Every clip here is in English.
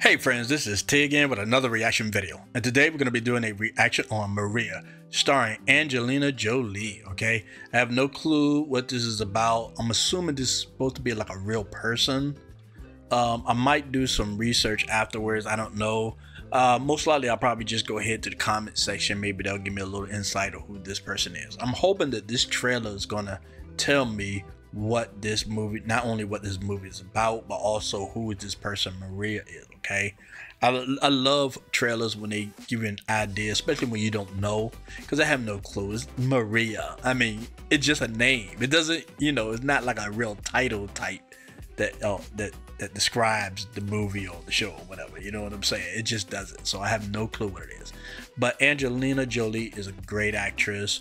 Hey friends, this is T again with another reaction video. And today we're going to be doing a reaction on Maria, starring Angelina Jolie, okay? I have no clue what this is about. I'm assuming this is supposed to be like a real person. Um, I might do some research afterwards, I don't know. Uh, most likely I'll probably just go ahead to the comment section. Maybe they'll give me a little insight of who this person is. I'm hoping that this trailer is going to tell me what this movie not only what this movie is about but also who this person maria is okay? I, I love trailers when they give you an idea especially when you don't know because i have no clue. It's maria. I mean it's just a name. It doesn't you know it's not like a real title type that uh, that that describes the movie or the show or whatever you know what i'm saying? It just doesn't so i have no clue what it is. But angelina jolie is a great actress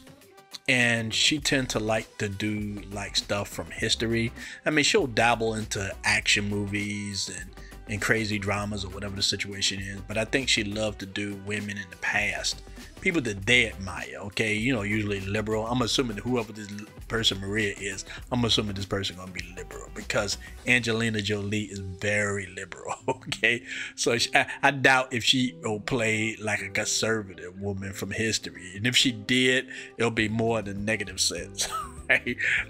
and she tend to like to do like stuff from history. I mean, she'll dabble into action movies and and crazy dramas or whatever the situation is, but I think she loved to do women in the past people that they admire, okay? You know, usually liberal. I'm assuming whoever this person Maria is, I'm assuming this person gonna be liberal because Angelina Jolie is very liberal, okay? So she, I, I, doubt if she will play like a conservative woman from history, and if she did, it'll be more in the negative sense.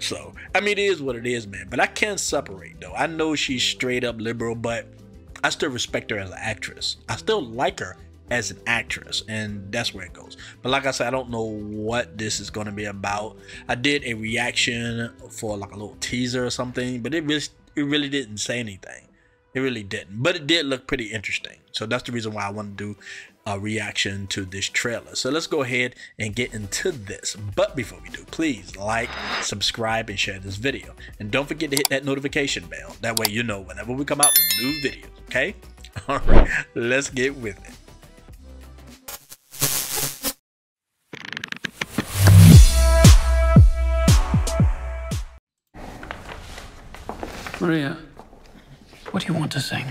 So, I mean, it is what it is, man. But I can't separate, though. I know she's straight up liberal, but I still respect her as an actress. I still like her as an actress and that's where it goes. But like i said i don't know what this is going to be about. I did a reaction for like a little teaser or something but it really it really didn't say anything it really didn't but it did look pretty interesting. So that's the reason why i want to do a reaction to this trailer. So let's go ahead and get into this. But before we do please like subscribe and share this video. And don't forget to hit that notification bell. That way you know whenever we come out with new videos okay? All right let's get with it. Maria, what do you want to sing?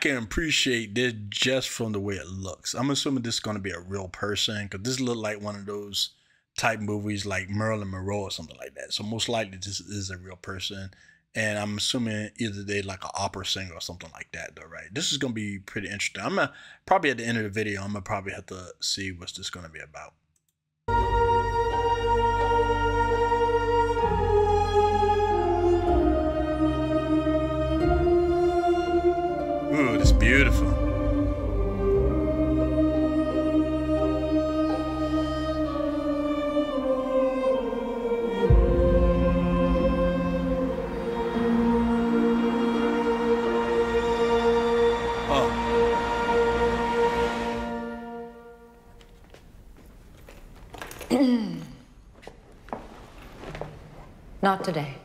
Can appreciate this just from the way it looks. I'm assuming this is going to be a real person because this look like one of those type movies like Marilyn Monroe or something like that. So most likely this is a real person, and I'm assuming either they like an opera singer or something like that. Though, right? This is going to be pretty interesting. I'm gonna probably at the end of the video. I'm gonna probably have to see what's this going to be about. Ooh, it's beautiful. Not today.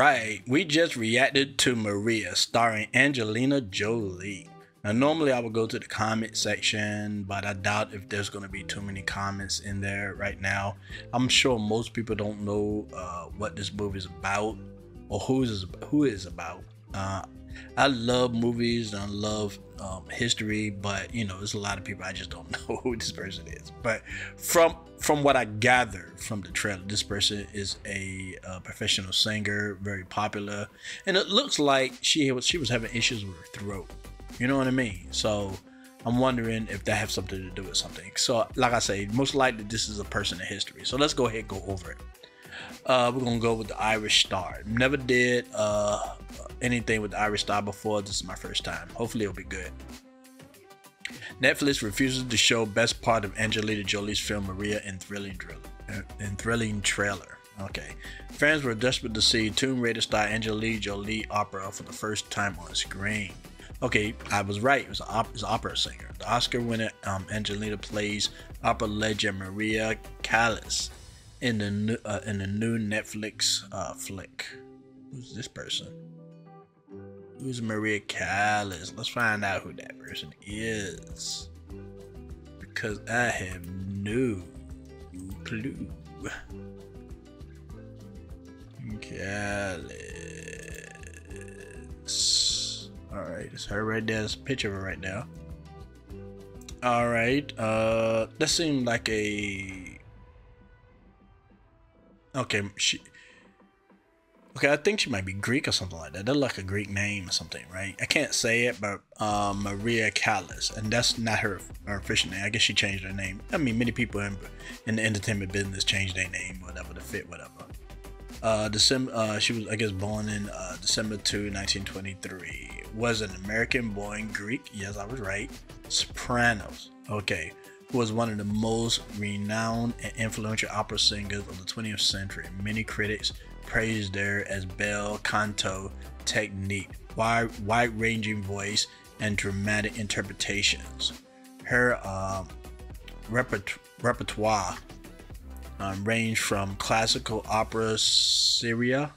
Right, we just reacted to Maria starring Angelina Jolie. Now, normally I would go to the comment section, but I doubt if there's going to be too many comments in there right now. I'm sure most people don't know uh, what this movie is about or who is who is about. Uh, I love movies and I love um, history, but you know, there's a lot of people I just don't know who this person is. But from from what I gather from the trailer, this person is a, a professional singer, very popular, and it looks like she was she was having issues with her throat. You know what I mean? So I'm wondering if that has something to do with something. So, like I say, most likely this is a person in history. So let's go ahead and go over it. Uh, we're gonna go with the Irish Star. Never did uh, anything with the Irish Star before. This is my first time. Hopefully, it'll be good. Netflix refuses to show best part of Angelina Jolie's film Maria in thrilling, uh, in thrilling trailer. Okay, fans were desperate to see Tomb Raider star Angelina Jolie opera for the first time on screen. Okay, I was right. It was, an, it was an opera singer. The Oscar winner um, Angelina plays opera legend Maria Callas in the new, uh, in the new Netflix uh, flick. Who's this person? Who's Maria Callas? Let's find out who that person is. Because I have no clue. Callas. Alright, it's her right there. There's a picture of her right now. Alright, uh, that seemed like a. Okay, she Okay, I think she might be Greek or something like that. They're like a Greek name or something, right? I can't say it, but uh, Maria Callas, and that's not her her official name. I guess she changed her name. I mean, many people in, in the entertainment business change their name, whatever to fit whatever. Uh, December, uh, she was, I guess, born in uh, December 2, 1923. Was an American-born Greek. Yes, I was right. Sopranos. Okay, was one of the most renowned and influential opera singers of the 20th century. Many critics praised her as bel canto technique, wide, wide-ranging voice, and dramatic interpretations. Her uh, repertoire um, ranged from classical opera seria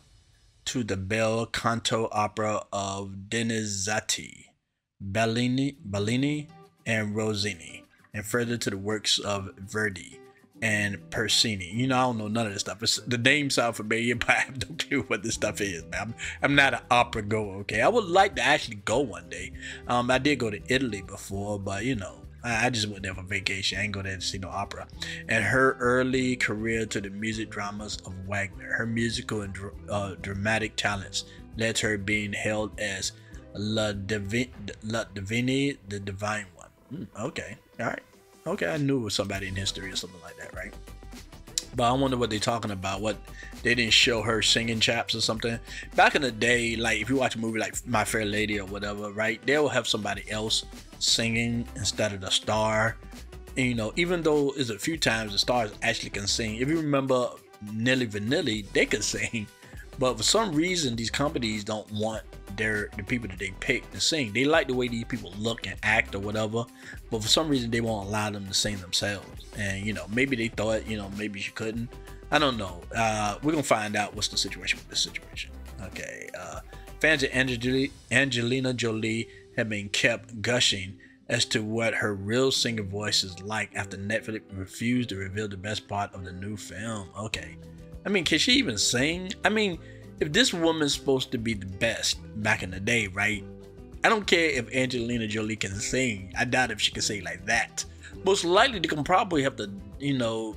to the bel canto opera of Donizetti, Bellini, Bellini, and Rossini, and further to the works of Verdi and Puccini. You know, I don't know none of this stuff. It's, the name sound familiar, but I have no clue what this stuff is, man. I'm, I'm not an opera goer, okay? I would like to actually go one day. Um, I did go to Italy before, but you know, I, I just went there for vacation. I ain't go there to see no opera. And her early career to the music dramas of Wagner, her musical and uh, dramatic talents led to her being hailed as La, Divi- La Divini, the Divine. Mm, okay, all right. Okay, I knew it was somebody in history or something like that, right? But I wonder what they're talking about. What they didn't show her singing chaps or something. Back in the day, like if you watch a movie like My Fair Lady or whatever, right? They'll have somebody else singing instead of the star. And, you know, even though it's a few times the stars actually can sing. If you remember Milli Vanilli, they could sing. But for some reason, these companies don't want their the people that they pick to sing. They like the way these people look and act or whatever, but for some reason they won't allow them to sing themselves. And you know, maybe they thought, you know, maybe she couldn't. I don't know. Uh, we're gonna find out what's the situation with this situation. Okay. Uh, fans of Angelina Jolie have been kept gushing as to what her real singer voice is like after Netflix refused to reveal the best part of the new film. Okay. I mean, can she even sing? I mean, if this woman's supposed to be the best back in the day, right? I don't care if Angelina Jolie can sing. I doubt if she can sing like that. Most likely, they can probably have to, you know,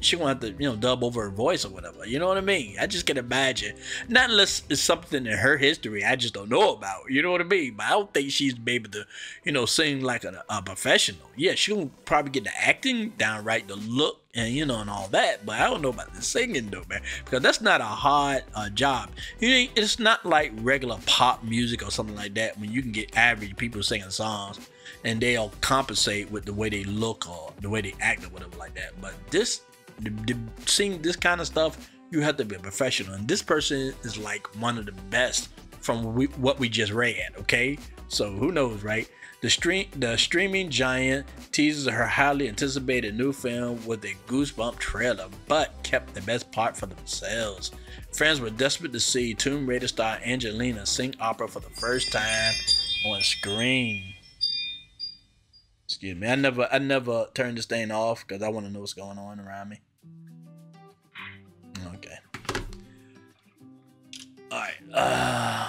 she won't have to, you know, dub over her voice or whatever. You know what I mean? I just can imagine. Not unless it's something in her history I just don't know about. You know what I mean? But I don't think she's able to, you know, sing like a, a professional. Yeah, she'll probably get the acting down right, the look, and you know, and all that. But I don't know about the singing though, man, because that's not a hard uh, job. You know, it's not like regular pop music or something like that when you can get average people singing songs and they'll compensate with the way they look or the way they act or whatever like that. But this sing this kind of stuff, you have to be a professional. And this person is like one of the best from we, what we just read. Okay, so who knows, right? The stream, the streaming giant teases her highly anticipated new film with a goosebump trailer, but kept the best part for themselves. Fans were desperate to see Tomb Raider star Angelina sing opera for the first time on screen. Excuse me. I never, I never turn this thing off because I want to know what's going on around me. Alright. Uh,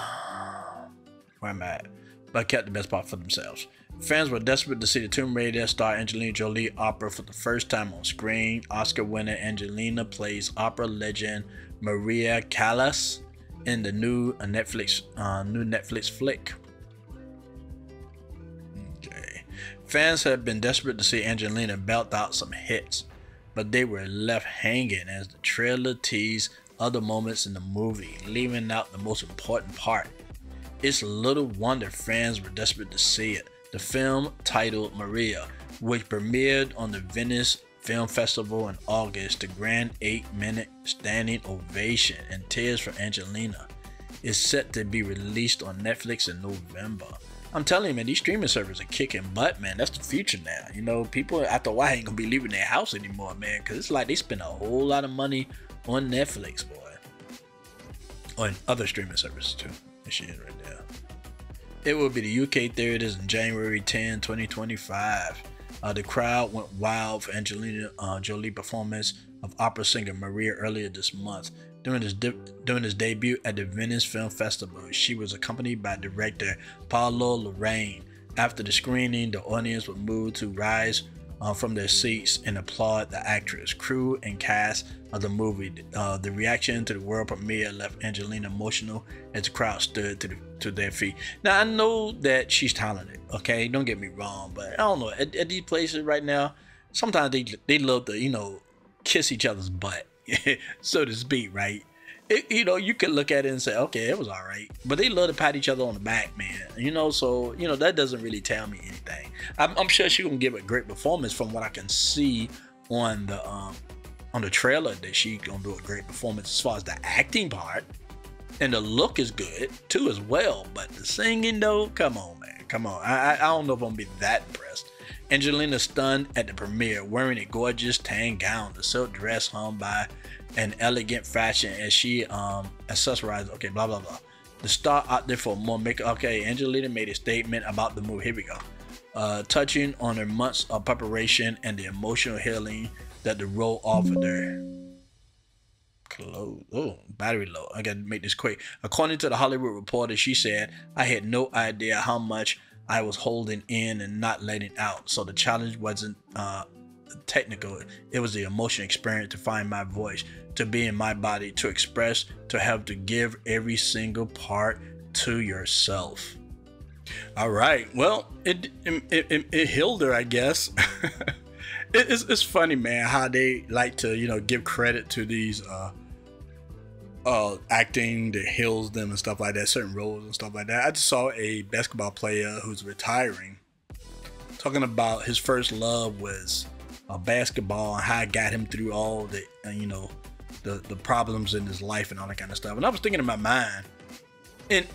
where am I at? But kept the best part for themselves. Fans were desperate to see the Tomb Raider star Angelina Jolie opera for the first time on screen. Oscar winner Angelina plays opera legend Maria Callas in the new Netflix uh, new Netflix flick. Okay. Fans have been desperate to see Angelina belt out some hits but they were left hanging as the trailer teased other moments in the movie, leaving out the most important part. It's little wonder fans were desperate to see it. The film, titled Maria, which premiered on the Venice Film Festival in August, the grand 8 minute standing ovation and tears for Angelina, is set to be released on Netflix in November. I'm telling you, man, these streaming servers are kicking butt, man. That's the future now. You know, people after a while ain't gonna be leaving their house anymore, man, because it's like they spend a whole lot of money on Netflix, boy, On other streaming services too. There she is right now. It will be the UK theaters in January 10, 2025. Uh, the crowd went wild for Angelina uh, Jolie performance of opera singer Maria earlier this month. During his, during his debut at the Venice Film Festival, she was accompanied by director Pablo Larraín. After the screening, the audience was moved to rise uh, from their seats and applaud the actress, crew, and cast of the movie. Uh, the reaction to the world premiere left Angelina emotional as the crowd stood to, the, to their feet. Now, I know that she's talented, okay? Don't get me wrong, but I don't know. At, at these places right now, sometimes they, they love to, you know, kiss each other's butt. so to speak, right? It, you know, you could look at it and say, okay, it was all right. But they love to pat each other on the back, man. You know, so, you know, that doesn't really tell me anything. I'm, I'm sure she's going to give a great performance from what I can see on the um, on the trailer that she gonna do a great performance as far as the acting part and the look is good too as well but the singing though come on man come on i, I don't know if i'm gonna be that impressed angelina stunned at the premiere wearing a gorgeous tan gown the silk dress hung by an elegant fashion as she um accessorized okay blah blah blah the star out there for more makeup okay angelina made a statement about the movie here we go uh, touching on her months of preparation and the emotional healing that the role offered her. Close. Oh, battery low. I gotta make this quick. According to the Hollywood Reporter, she said, I had no idea how much I was holding in and not letting out. So the challenge wasn't uh, technical, it was the emotional experience to find my voice, to be in my body, to express, to have to give every single part to yourself. All right. Well, it it, it, it healed her, I guess. it's, it's funny, man, how they like to, you know, give credit to these uh uh acting that heals them and stuff like that, certain roles and stuff like that. I just saw a basketball player who's retiring talking about his first love was uh, basketball and how it got him through all the uh, you know the the problems in his life and all that kind of stuff. And I was thinking in my mind, and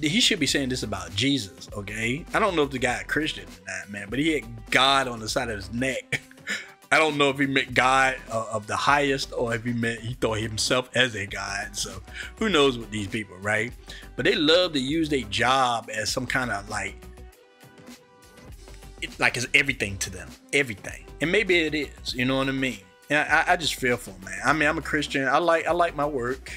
he should be saying this about Jesus, okay? I don't know if the guy a Christian or not, man, but he had God on the side of his neck. I don't know if he meant God uh, of the highest or if he meant he thought himself as a God. So who knows with these people, right? But they love to use their job as some kind of like, it, like it's everything to them, everything. And maybe it is, you know what I mean? And I, I just feel for them, man. I mean, I'm a Christian. I like I like my work.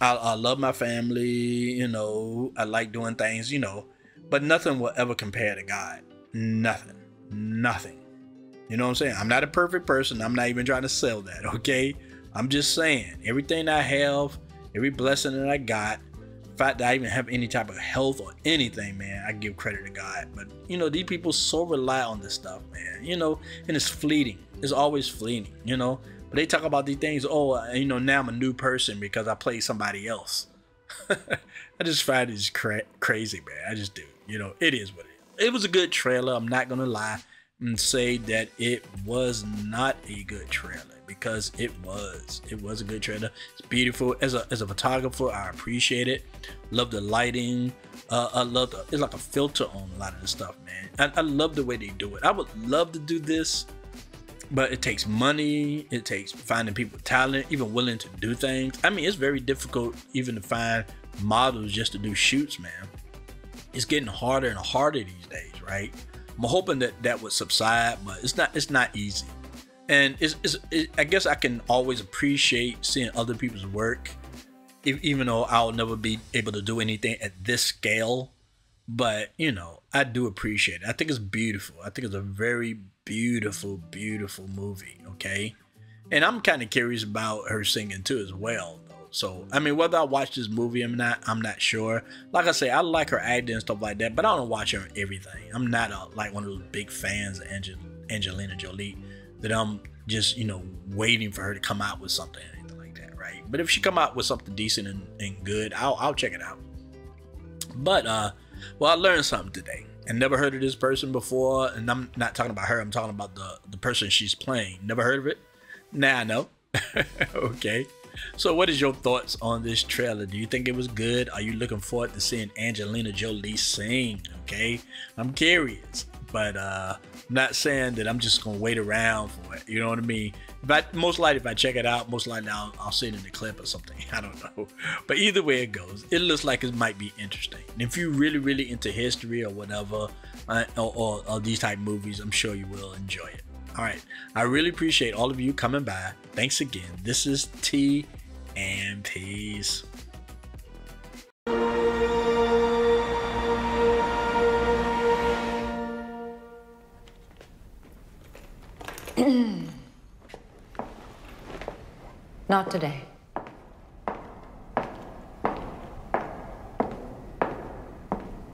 I, I love my family. You know, I like doing things. You know, but nothing will ever compare to God. Nothing. Nothing. You know what I'm saying? I'm not a perfect person. I'm not even trying to sell that, okay? I'm just saying everything I have, every blessing that I got, the fact that I even have any type of health or anything, man, I give credit to God. But you know, these people so rely on this stuff, man. You know, and it's fleeting. It's always fleeting, you know. But they talk about these things, oh, uh, you know, now I'm a new person because I play somebody else. I just find it cra- crazy, man. I just do. You know, it is what it is. It was a good trailer. I'm not gonna lie and say that it was not a good trailer because it was. It was a good trailer. It's beautiful. As a as a photographer, I appreciate it. Love the lighting. Uh, I love the, it's like a filter on a lot of the stuff, man. I, I love the way they do it. I would love to do this, but it takes money. It takes finding people with talent, even willing to do things. I mean, it's very difficult even to find models just to do shoots, man. It's getting harder and harder these days, right? I'm hoping that that would subside, but it's not. It's not easy, and it's. it's it, I guess I can always appreciate seeing other people's work, even though I'll never be able to do anything at this scale. But you know, I do appreciate it. I think it's beautiful. I think it's a very beautiful, beautiful movie. Okay, and I'm kind of curious about her singing too as well. So I mean, whether I watch this movie or not, I'm not sure. Like I say, I like her acting and stuff like that, but I don't watch her everything. I'm not a, like one of those big fans of Angel, Angelina Jolie that I'm just you know waiting for her to come out with something or anything like that, right? But if she come out with something decent and, and good, I'll I'll check it out. But uh, well, I learned something today. and never heard of this person before, and I'm not talking about her. I'm talking about the the person she's playing. Never heard of it. Now I know. okay. So, what is your thoughts on this trailer? Do you think it was good? Are you looking forward to seeing Angelina Jolie sing? Okay, I'm curious. but uh, I'm not saying that I'm just gonna wait around for it. You know what I mean? But most likely, if I check it out, most likely I'll, I'll see it in the clip or something. I don't know. But either way it goes, it looks like it might be interesting. And if you're really, really into history or whatever, uh, or, or, or these type movies, I'm sure you will enjoy it. All right. I really appreciate all of you coming by. Thanks again. This is T and peace. Not today.